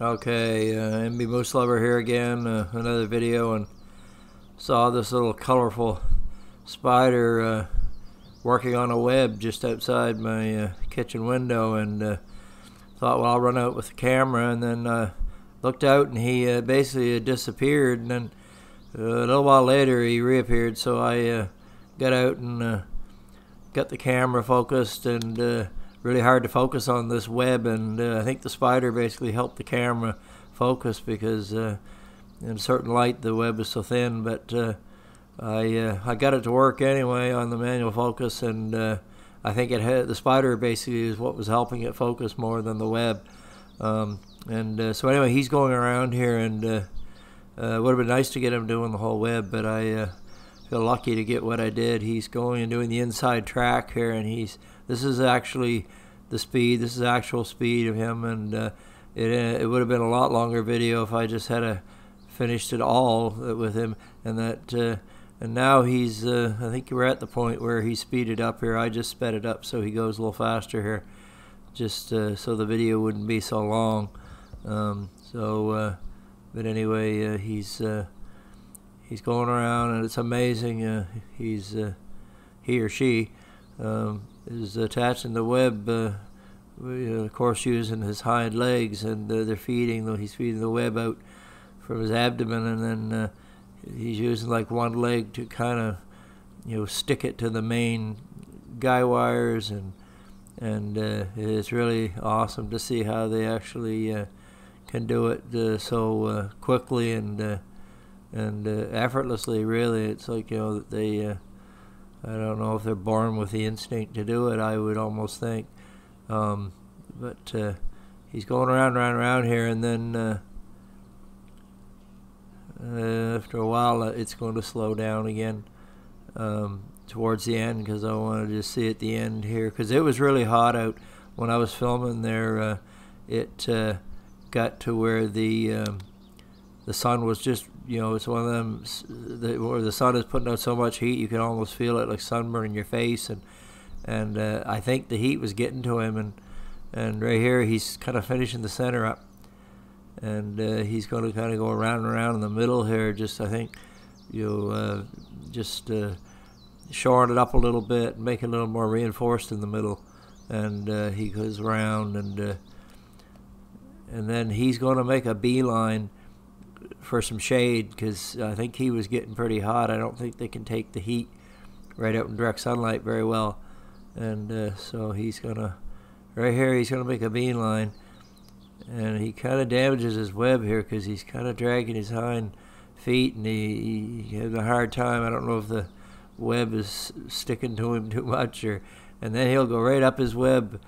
Okay, uh, NB Moose Lover here again, uh, another video, and saw this little colorful spider uh, working on a web just outside my uh, kitchen window, and uh, thought, well, I'll run out with the camera, and then uh, looked out, and he uh, basically disappeared, and then a little while later he reappeared, so I got out and got the camera focused, and really hard to focus on this web, and uh, I think the spider basically helped the camera focus because uh, in certain light the web is so thin. But uh, I uh, I got it to work anyway on the manual focus, and uh, I think it had the spider basically is what was helping it focus more than the web. Um, and uh, so anyway, he's going around here, and it would have been nice to get him doing the whole web, but I feel lucky to get what I did. He's going and doing the inside track here, and he's this is actually the speed. This is actual speed of him, and uh, it uh, it would have been a lot longer video if I just had a finished it all with him. And that uh, and now he's uh, I think we're at the point where he speeded up here. I just sped it up so he goes a little faster here, just uh, so the video wouldn't be so long. Um, so, uh, but anyway, he's he's going around, and it's amazing. he's he or she. Um, is attaching the web, uh, of course, using his hind legs, and uh, they're feeding. He's feeding the web out from his abdomen, and then uh, he's using like one leg to kind of, you know, stick it to the main guy wires, and and uh, it's really awesome to see how they actually uh, can do it uh, so quickly and and effortlessly. Really, it's like you know they I don't know if they're born with the instinct to do it. I would almost think, um, but uh, he's going around, around, around here, and then uh, uh, after a while, uh, it's going to slow down again um, towards the end because I wanted to see at the end here because it was really hot out when I was filming there. Uh, it uh, got to where the um, the sun was just you know it's one of them that, where the sun is putting out so much heat you can almost feel it like sunburn in your face and and uh, I think the heat was getting to him and and right here he's kind of finishing the center up and uh, he's going to kind of go around and around in the middle here just I think you know uh, just uh, shoring it up a little bit making it a little more reinforced in the middle and uh, he goes around and uh, and then he's going to make a beeline for some shade because I think he was getting pretty hot. I don't think they can take the heat right out in direct sunlight very well. And uh, so he's going to, right here, he's going to make a bean line. And he kind of damages his web here because he's kind of dragging his hind feet and he, he has a hard time. I don't know if the web is sticking to him too much or, and then he'll go right up his web,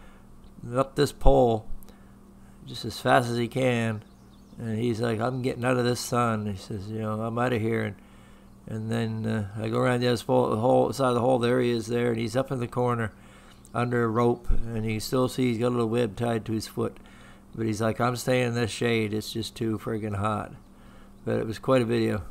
up this pole, just as fast as he can and he's like, I'm getting out of this sun. He says, you know, I'm out of here. And and then uh, I go around the other whole side of the hole. There he is there, and he's up in the corner under a rope, and he still see he's got a little web tied to his foot. But he's like, I'm staying in this shade. It's just too friggin' hot. But it was quite a video.